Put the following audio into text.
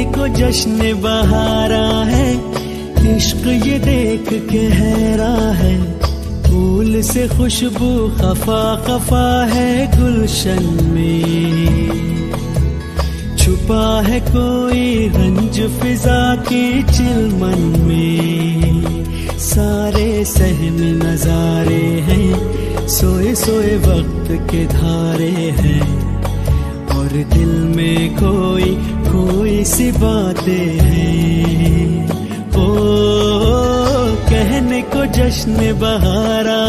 कहने को जश्न बहारा है, इश्क ये देख के हैरा है। फूल से खुशबू खफा खफा है गुलशन में। छुपा है कोई रंज फिजा के चिलमन में। सारे सहम नजारे हैं, सोए सोए वक्त के धारे हैं। और दिल में कोई सी बातें हैं। ओ कहने को जश्न बहारा